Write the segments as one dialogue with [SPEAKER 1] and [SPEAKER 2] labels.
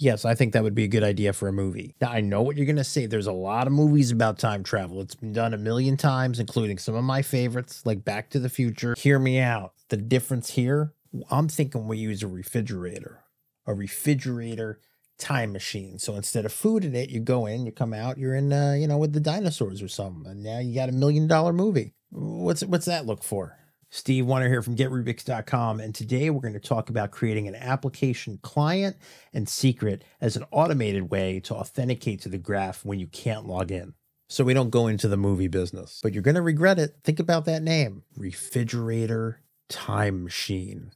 [SPEAKER 1] Yes, I think that would be a good idea for a movie. Now, I know what you're going to say. There's a lot of movies about time travel. It's been done a million times, including some of my favorites, like Back to the Future. Hear me out. The difference here, I'm thinking we use a refrigerator, a refrigerator time machine. So instead of food in it, you go in, you come out, you're in, uh, you know, with the dinosaurs or something, and now you got a million dollar movie. What's what's that look for? Steve Weiner here from GetRubix.com, and today we're going to talk about creating an application client and secret as an automated way to authenticate to the graph when you can't log in. So we don't go into the movie business, but you're going to regret it. Think about that name Refrigerator Time Machine.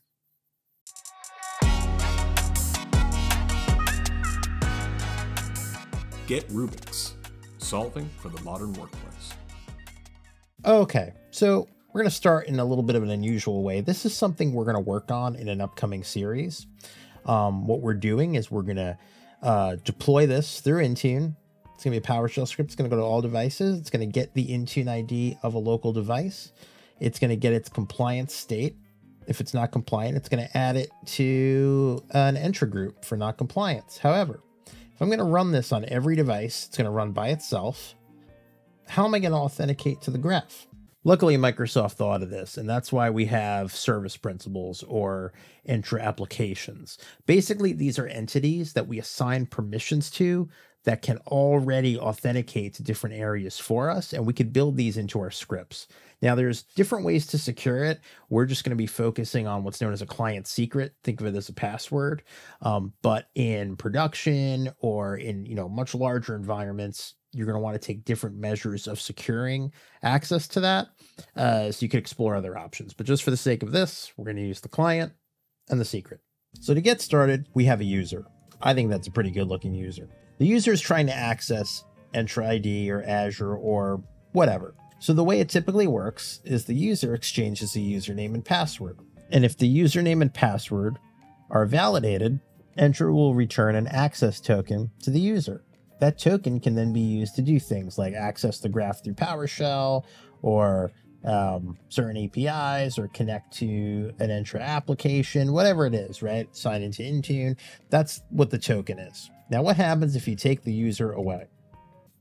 [SPEAKER 2] Get Rubix, solving for the modern workplace.
[SPEAKER 1] Okay, so we're going to start in a little bit of an unusual way. This is something we're going to work on in an upcoming series. Um, what we're doing is we're going to uh, deploy this through Intune. It's going to be a PowerShell script. It's going to go to all devices. It's going to get the Intune ID of a local device. It's going to get its compliance state. If it's not compliant, it's going to add it to an Entra group for not compliance. However, if I'm going to run this on every device, it's going to run by itself. How am I going to authenticate to the graph? Luckily, Microsoft thought of this, and that's why we have service principals or Entra applications. Basically, these are entities that we assign permissions to that can already authenticate to different areas for us, and we could build these into our scripts. Now, there's different ways to secure it. We're just going to be focusing on what's known as a client secret. Think of it as a password. Um, but in production or in you know much larger environments, you're going to want to take different measures of securing access to that. Uh, so you can explore other options. But just for the sake of this, we're going to use the client and the secret. So to get started, we have a user. I think that's a pretty good looking user. The user is trying to access Entra ID or Azure or whatever. So the way it typically works is the user exchanges a username and password. And if the username and password are validated, Entra will return an access token to the user. That token can then be used to do things like access the graph through PowerShell or um, certain APIs or connect to an Entra application, whatever it is, right? Sign into Intune. That's what the token is. Now, what happens if you take the user away?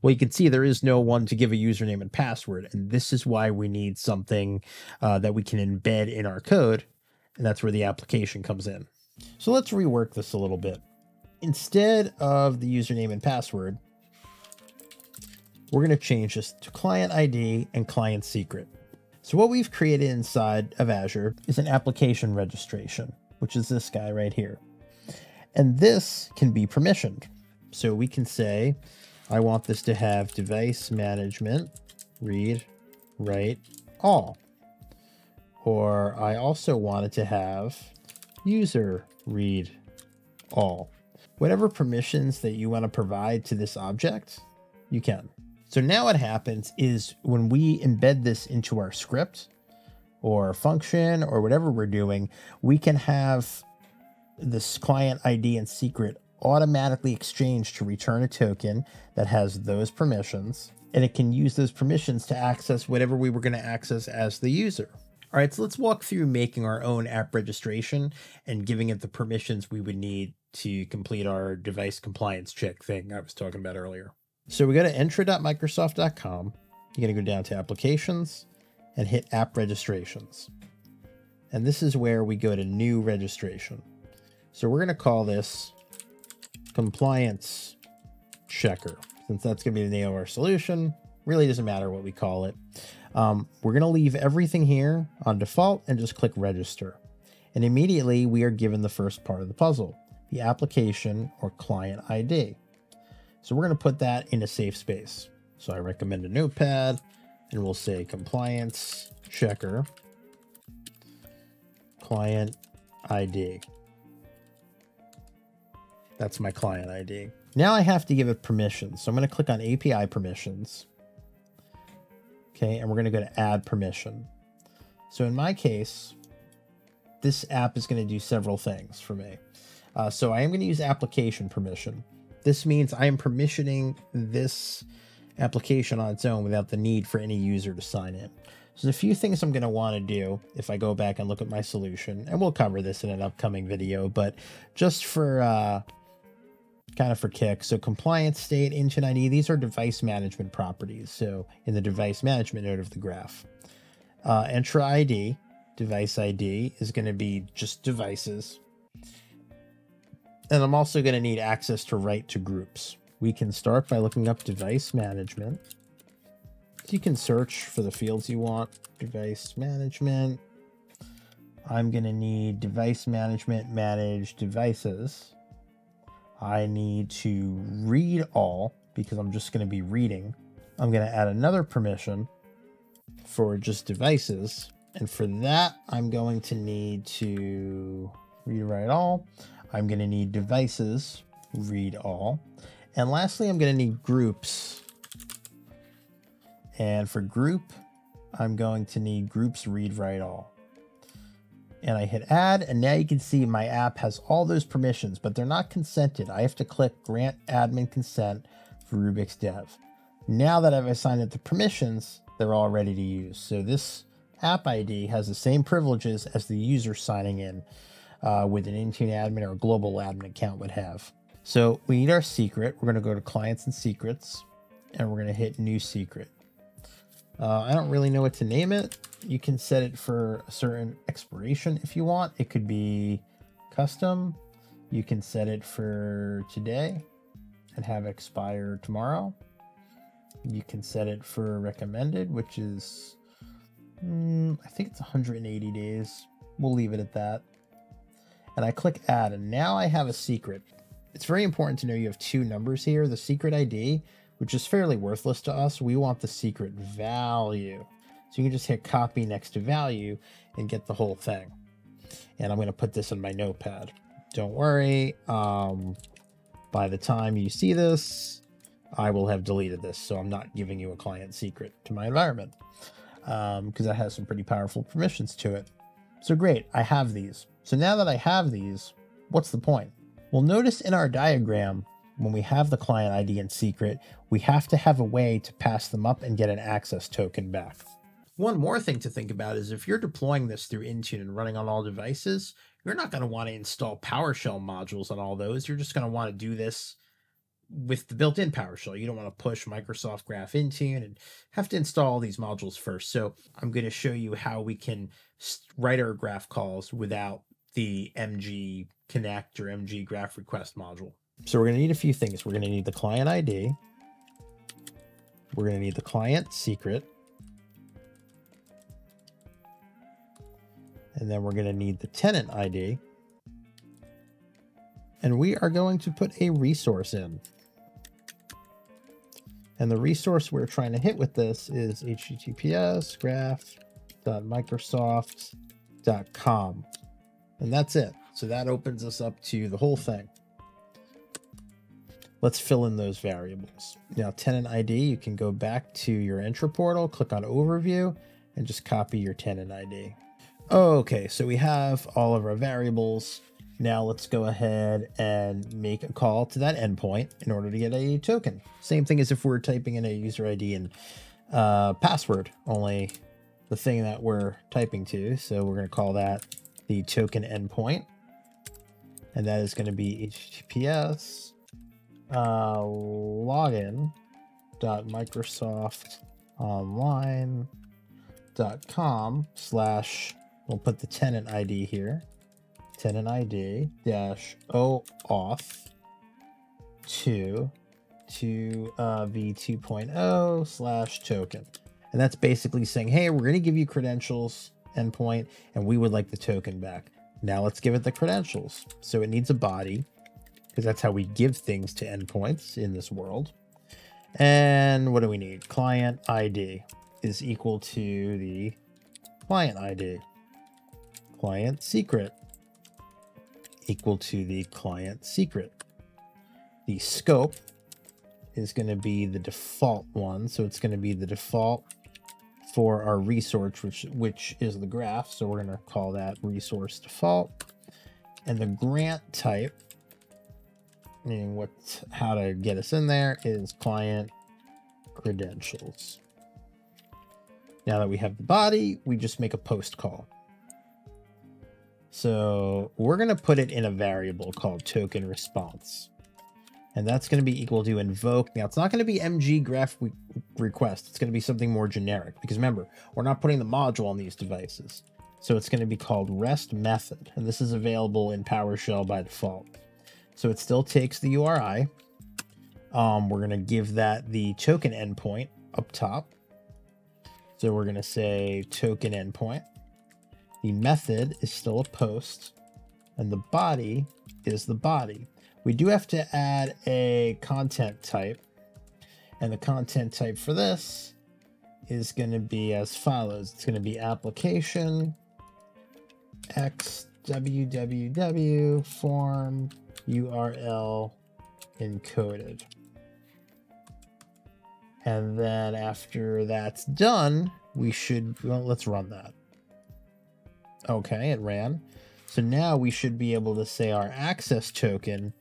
[SPEAKER 1] Well, you can see there is no one to give a username and password, and this is why we need something uh, that we can embed in our code, and that's where the application comes in. So let's rework this a little bit instead of the username and password, we're going to change this to client ID and client secret. So what we've created inside of Azure is an application registration, which is this guy right here. And this can be permissioned. So we can say, I want this to have device management, read, write, all. Or I also want it to have user read all whatever permissions that you want to provide to this object, you can. So now what happens is when we embed this into our script or function or whatever we're doing, we can have this client ID and secret automatically exchanged to return a token that has those permissions. And it can use those permissions to access whatever we were going to access as the user. All right, so let's walk through making our own app registration and giving it the permissions we would need to complete our device compliance check thing I was talking about earlier. So we go to entra.microsoft.com. You're going to go down to applications and hit app registrations. And this is where we go to new registration. So we're going to call this compliance checker since that's going to be the name of our solution. Really doesn't matter what we call it. Um, we're going to leave everything here on default and just click register. And immediately we are given the first part of the puzzle, the application or client ID. So we're going to put that in a safe space. So I recommend a notepad and we'll say compliance checker client ID. That's my client ID. Now I have to give it permissions. So I'm going to click on API permissions Okay, and we're going to go to add permission. So in my case, this app is going to do several things for me. Uh, so I am going to use application permission. This means I am permissioning this application on its own without the need for any user to sign in. So there's a few things I'm going to want to do if I go back and look at my solution, and we'll cover this in an upcoming video, but just for uh, kind of for kick. So compliance state, Intune ID, these are device management properties. So in the device management node of the graph. Uh, Entra ID, device ID is going to be just devices. And I'm also going to need access to write to groups. We can start by looking up device management. You can search for the fields you want. Device management. I'm going to need device management, manage devices. I need to read all because I'm just going to be reading. I'm going to add another permission for just devices. And for that, I'm going to need to read write all. I'm going to need devices, read all. And lastly, I'm going to need groups. And for group, I'm going to need groups read write all. And I hit add, and now you can see my app has all those permissions, but they're not consented. I have to click grant admin consent for Rubix Dev. Now that I've assigned it the permissions, they're all ready to use. So this app ID has the same privileges as the user signing in uh, with an Intune admin or a global admin account would have. So we need our secret. We're going to go to clients and secrets and we're going to hit new secret. Uh, I don't really know what to name it. You can set it for a certain expiration if you want. It could be custom. You can set it for today and have expire tomorrow. You can set it for recommended, which is, mm, I think it's 180 days. We'll leave it at that. And I click add, and now I have a secret. It's very important to know you have two numbers here. The secret ID which is fairly worthless to us. We want the secret value. So you can just hit copy next to value and get the whole thing. And I'm going to put this in my notepad. Don't worry. Um, by the time you see this, I will have deleted this. So I'm not giving you a client secret to my environment because um, that has some pretty powerful permissions to it. So great, I have these. So now that I have these, what's the point? Well, notice in our diagram, when we have the client ID in secret, we have to have a way to pass them up and get an access token back. One more thing to think about is if you're deploying this through Intune and running on all devices, you're not going to want to install PowerShell modules on all those. You're just going to want to do this with the built-in PowerShell. You don't want to push Microsoft Graph Intune and have to install all these modules first. So I'm going to show you how we can write our graph calls without the MG Connect or MG Graph Request module. So we're going to need a few things. We're going to need the client ID. We're going to need the client secret. And then we're going to need the tenant ID. And we are going to put a resource in. And the resource we're trying to hit with this is https graph.microsoft.com. And that's it. So that opens us up to the whole thing. Let's fill in those variables. Now, tenant ID, you can go back to your Entra portal, click on overview, and just copy your tenant ID. Okay, so we have all of our variables. Now let's go ahead and make a call to that endpoint in order to get a token. Same thing as if we're typing in a user ID and uh, password, only the thing that we're typing to. So we're going to call that the token endpoint. And that is going to be HTTPS uh, login dot Microsoft online dot com slash we'll put the tenant ID here. Tenant ID dash O auth to to uh, v 2.0 slash token. And that's basically saying hey we're going to give you credentials endpoint and we would like the token back. Now let's give it the credentials. So it needs a body because that's how we give things to endpoints in this world. And what do we need? Client ID is equal to the client ID. Client secret equal to the client secret. The scope is going to be the default one. So it's going to be the default for our resource, which, which is the graph. So we're going to call that resource default. And the grant type and what how to get us in there is client credentials. Now that we have the body, we just make a post call. So we're going to put it in a variable called token response. And that's going to be equal to invoke. Now, it's not going to be mg graph request. It's going to be something more generic because remember, we're not putting the module on these devices. So it's going to be called rest method. And this is available in PowerShell by default. So it still takes the URI. Um, we're going to give that the token endpoint up top. So we're going to say token endpoint. The method is still a post, and the body is the body. We do have to add a content type, and the content type for this is going to be as follows. It's going to be application x www form URL encoded. And then after that's done, we should, well, let's run that. Okay, it ran. So now we should be able to say our access token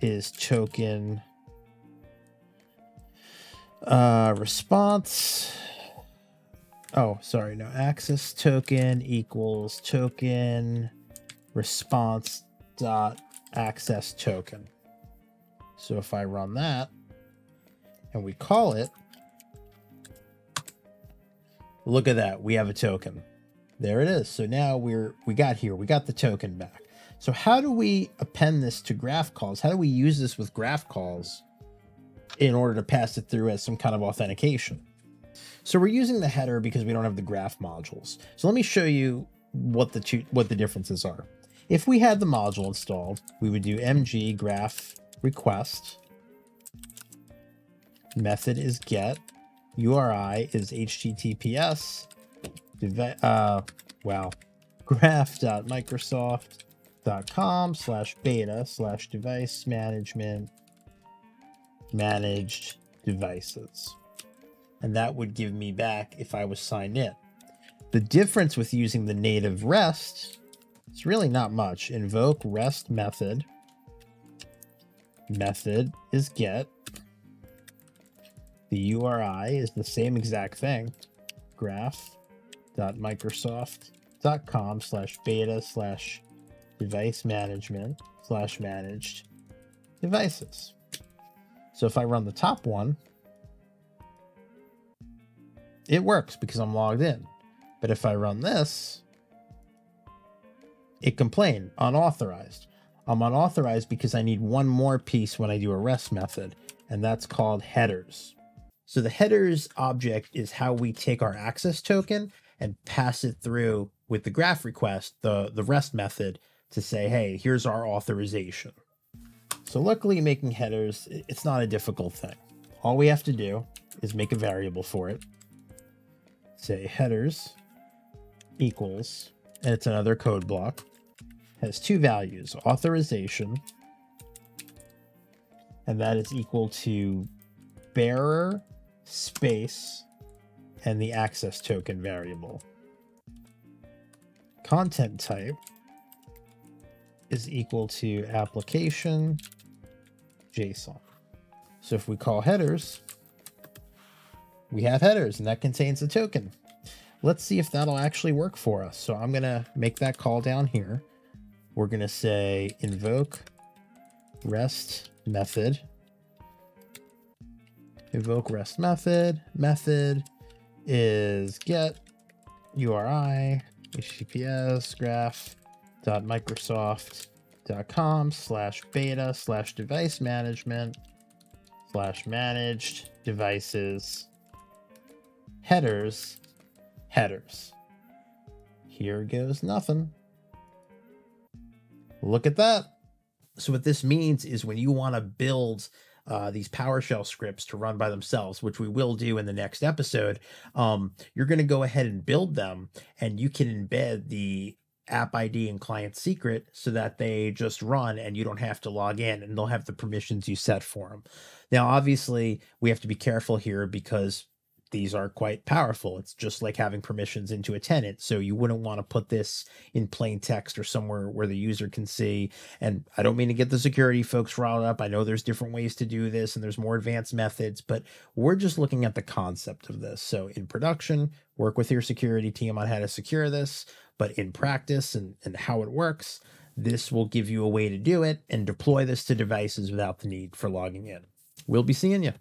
[SPEAKER 1] is token uh, response. Oh, sorry, no, access token equals token response dot access token. So if I run that and we call it, look at that, we have a token. There it is. So now we're we got here, we got the token back. So how do we append this to graph calls? How do we use this with graph calls in order to pass it through as some kind of authentication? So we're using the header because we don't have the graph modules. So let me show you what the two what the differences are. If we had the module installed, we would do mg graph request. Method is get. URI is HTTPS. Uh, wow. graph.microsoft.com slash beta slash device management managed devices. And that would give me back if I was signed in. The difference with using the native REST it's really not much. Invoke REST method. Method is get. The URI is the same exact thing. Graph.microsoft.com slash beta slash device management slash managed devices. So if I run the top one, it works because I'm logged in. But if I run this, it complained unauthorized. I'm unauthorized because I need one more piece when I do a REST method, and that's called headers. So the headers object is how we take our access token and pass it through with the graph request, the, the REST method, to say, hey, here's our authorization. So luckily making headers, it's not a difficult thing. All we have to do is make a variable for it. Say headers equals, and it's another code block has two values, authorization, and that is equal to bearer space and the access token variable. Content type is equal to application JSON. So if we call headers, we have headers and that contains a token. Let's see if that'll actually work for us. So I'm going to make that call down here we're going to say invoke rest method. Invoke rest method. Method is get URI https graph dot microsoft dot com slash beta slash device management slash managed devices headers headers here goes nothing Look at that. So what this means is when you want to build uh, these PowerShell scripts to run by themselves, which we will do in the next episode, um, you're going to go ahead and build them, and you can embed the app ID and client secret so that they just run and you don't have to log in and they'll have the permissions you set for them. Now, obviously, we have to be careful here because these are quite powerful. It's just like having permissions into a tenant. So you wouldn't want to put this in plain text or somewhere where the user can see. And I don't mean to get the security folks riled up. I know there's different ways to do this and there's more advanced methods, but we're just looking at the concept of this. So in production, work with your security team on how to secure this, but in practice and, and how it works, this will give you a way to do it and deploy this to devices without the need for logging in. We'll be seeing you.